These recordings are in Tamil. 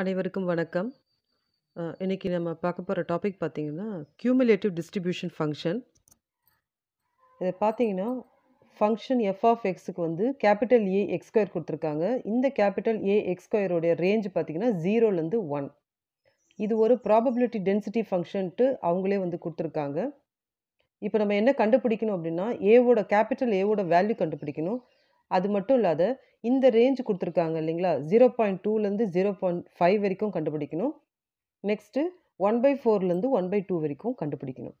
அனைவருக்கும் வணக்கம். இன்றைக்கி நம்ம பார்க்க போகிற டாபிக் பார்த்தீங்கன்னா, க்யூமுலேட்டிவ் டிஸ்ட்ரிபியூஷன் ஃபங்க்ஷன் இதை பார்த்தீங்கன்னா, ஃபங்க்ஷன் எஃப் ஆஃப் எக்ஸுக்கு வந்து கேப்பிட்டல் ஏ எக்ஸ் ஸ்கொயர் இந்த கேப்பிட்டல் ஏ எக்ஸ் ஸ்கொயரோட ரேஞ்ச் பார்த்தீங்கன்னா, 0லருந்து 1. இது ஒரு ப்ராபபிலிட்டி டென்சிட்டி ஃபங்க்ஷன்ட்டு அவங்களே வந்து கொடுத்துருக்காங்க இப்போ நம்ம என்ன கண்டுபிடிக்கணும் அப்படின்னா ஏவோட கேப்பிட்டல் ஏவோட வேல்யூ கண்டுபிடிக்கணும். அது மட்டும் இல்லாத, இந்த ரேஞ்ச் கொடுத்துருக்காங்க இல்லைங்களா? 0.2லருந்து 0.5 வரைக்கும் கண்டுபிடிக்கணும். நெக்ஸ்ட்டு 1/4லருந்து 1/2 வரைக்கும் கண்டுபிடிக்கணும்.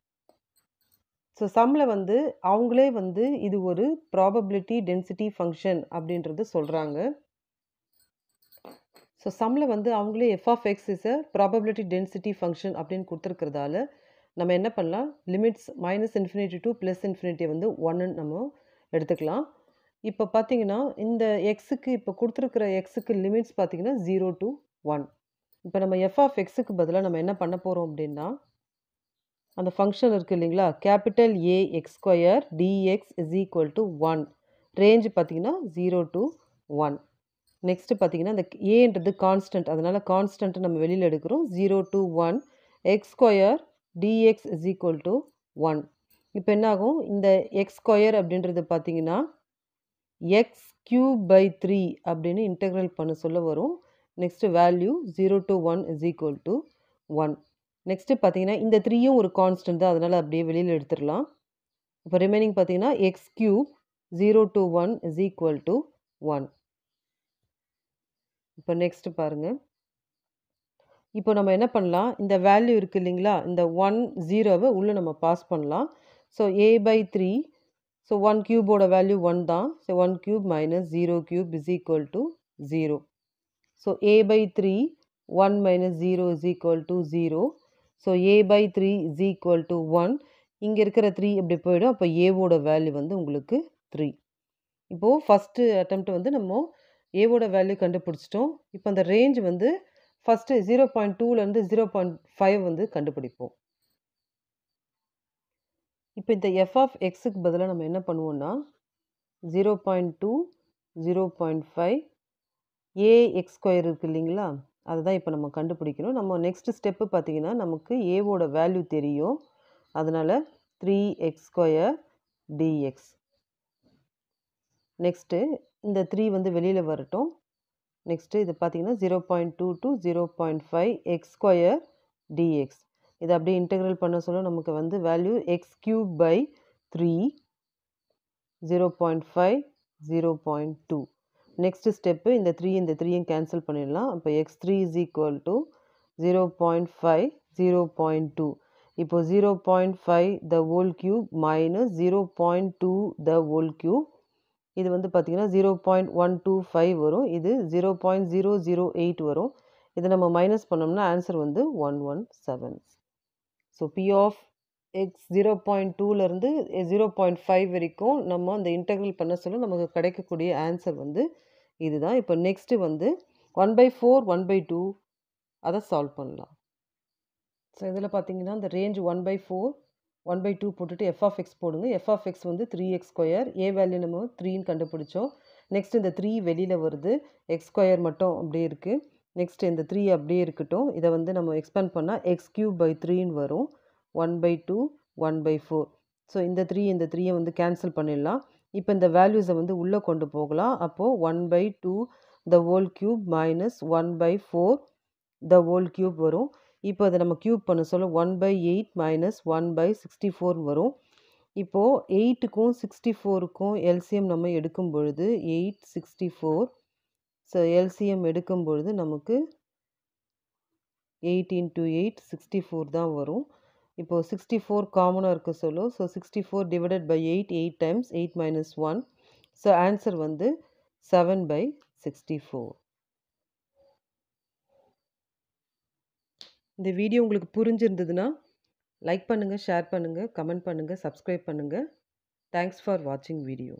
ஸோ சம்மில் வந்து அவங்களே வந்து இது ஒரு ப்ராபபிலிட்டி டென்சிட்டி ஃபங்க்ஷன் அப்படின்றது சொல்கிறாங்க ஸோ சம்மில் வந்து அவங்களே F of X is a probability density function அப்படின்னு கொடுத்துருக்கிறதால நம்ம என்ன பண்ணலாம், limits minus infinity to plus infinity வந்து ஒன்னு நம்ம எடுத்துக்கலாம். இப்போ பார்த்தீங்கன்னா, இந்த எக்ஸுக்கு இப்போ கொடுத்துருக்கிற எக்ஸுக்கு லிமிட்ஸ் பார்த்தீங்கன்னா, ஜீரோ டூ ஒன் இப்போ நம்ம எஃப் ஆஃப் எக்ஸுக்கு பதிலாக நம்ம என்ன பண்ண போகிறோம் அப்படின்னா அந்த ஃபங்க்ஷன் இருக்குது இல்லைங்களா? Capital A X square DX is equal to 1. Range பார்த்தீங்கன்னா, ஜீரோ டூ ஒன் நெக்ஸ்ட்டு பார்த்தீங்கன்னா, அந்த ஏன்றது கான்ஸ்டன்ட். அதனால் கான்ஸ்டன்ட்டு நம்ம வெளியில் எடுக்கிறோம். Zero to 1 X square DX is equal to one இப்போ என்ன ஆகும், இந்த எக்ஸ் ஸ்கொயர் அப்படின்றது பார்த்தீங்கன்னா, எக்ஸ் கியூப் பை த்ரீ அப்படின்னு இன்டெக்ரல் பண்ண சொல்ல வரும். Next value zero to 1 is equal to one next பார்த்தீங்கன்னா, இந்த த்ரீயும் ஒரு கான்ஸ்டன்ட் தான். அதனால் அப்படியே வெளியில் எடுத்துடலாம் இப்போ ரிமைனிங் பார்த்தீங்கன்னா, X cube 0 to 1 is equal to one இப்போ நெக்ஸ்ட்டு பாருங்கள் இப்போ நம்ம என்ன பண்ணலாம், இந்த வேல்யூ இருக்குது இல்லைங்களா? இந்த ஒன் ஜீரோவை உள்ளே நம்ம பாஸ் பண்ணலாம். So A by three so one கியூபோட value one தான். So one cube minus zero cube is equal to zero so A by 3 1 minus zero is equal to zero so A by three is equal to one இங்கே இருக்கிற த்ரீ இப்படி போயிடும். அப்போ ஏவோட வேல்யூ வந்து உங்களுக்கு த்ரீ இப்போது ஃபஸ்ட்டு அட்டம்ப்ட் வந்து நம்ம ஏவோட வேல்யூ கண்டுபிடிச்சிட்டோம் இப்போ அந்த ரேஞ்ச் வந்து ஃபர்ஸ்ட்டு 0.2லருந்து 0.5 வந்து கண்டுபிடிப்போம். இப்போ இந்த எஃப் ஆஃப் எக்ஸுக்கு பதிலாக நம்ம என்ன பண்ணுவோம்னா, 0.2, 0.5 ஏ எக்ஸ் ஸ்கொயர் இருக்குது இல்லைங்களா? அதுதான் இப்போ நம்ம கண்டுபிடிக்கணும். நம்ம நெக்ஸ்ட் ஸ்டெப்பு பார்த்தீங்கன்னா, நமக்கு ஏவோட வேல்யூ தெரியும். அதனால் three X square DX. Next இந்த த்ரீ வந்து வெளியில் வரட்டும். நெக்ஸ்ட்டு இது பார்த்திங்கன்னா zero point two 0.5 X square DX. இதை அப்படியே இன்டெக்ரல் பண்ண சொல்ல நமக்கு வந்து value X cube by three zero point five zero point two next step இந்த த்ரீ இந்த த்ரீயும் கேன்சல் பண்ணிடலாம். இப்போ X three is equal to zero point five zero point two இப்போ zero point five the whole cube minus zero point two the whole cube இது வந்து பார்த்திங்கன்னா zero point one two five வரும். இது zero point zero zero eight வரும். இதை நம்ம மைனஸ் பண்ணோம்னா ஆன்சர் வந்து one one seven so P of X 0.2லருந்து 0.5 வரைக்கும் நம்ம அந்த இன்டர்வல் பண்ண சொல்ல நமக்கு கிடைக்கக்கூடிய ஆன்சர் வந்து இதுதான். இப்போ நெக்ஸ்ட்டு வந்து one by four one by two அதை சால்வ் பண்ணலாம். ஸோ இதில் பார்த்தீங்கன்னா, இந்த ரேஞ்ச் 1/4 1/2 போட்டுட்டு எஃப் ஆஃப் எக்ஸ் போடுங்க. எஃப் ஆஃப் எக்ஸ் வந்து 3x ஸ்கொயர். ஏ வேல்யூ நம்ம த்ரீன்னு கண்டுபிடிச்சோம். நெக்ஸ்ட் இந்த த்ரீ வெளியில் வருது. எக்ஸ் ஸ்கொயர் மட்டும் அப்படியே இருக்குது நெக்ஸ்ட் இந்த த்ரீ அப்படியே இருக்கட்டும். இதை வந்து நம்ம எக்ஸ்பேண்ட் பண்ணால் எக்ஸ் கியூப் பை த்ரீன்னு வரும். 1/2 1/4. ஸோ இந்த த்ரீ இந்த த்ரீயை வந்து கேன்சல் பண்ணிடலாம். இப்போ இந்த வேல்யூஸை வந்து உள்ளே கொண்டு போகலாம். அப்போது one by two the whole cube minus 1/4 the whole cube வரும். இப்போ அதை நம்ம கியூப் பண்ண சொல்ல 1/8 மைனஸ் 1/64 வரும். இப்போது எயிட்டுக்கும் சிக்ஸ்டி ஃபோருக்கும் எல்சிஎம் நம்ம எடுக்கும் பொழுது 8 64 ஸோ எல்சிஎம் எடுக்கும் பொழுது நமக்கு 8 இன்டூ 8 64 தான் வரும். இப்போது சிக்ஸ்டி ஃபோர் காமனாக இருக்க சொல்லும் so 64 divided by 8 8 times eight minus one so answer வந்து 7/64. இந்த வீடியோ உங்களுக்கு புரிஞ்சிருந்ததுன்னா, லைக் பண்ணுங்கள் ஷேர் பண்ணுங்கள் கமெண்ட் பண்ணுங்கள் சப்ஸ்கிரைப் பண்ணுங்கள் தேங்க்ஸ் ஃபார் வாட்சிங் வீடியோ.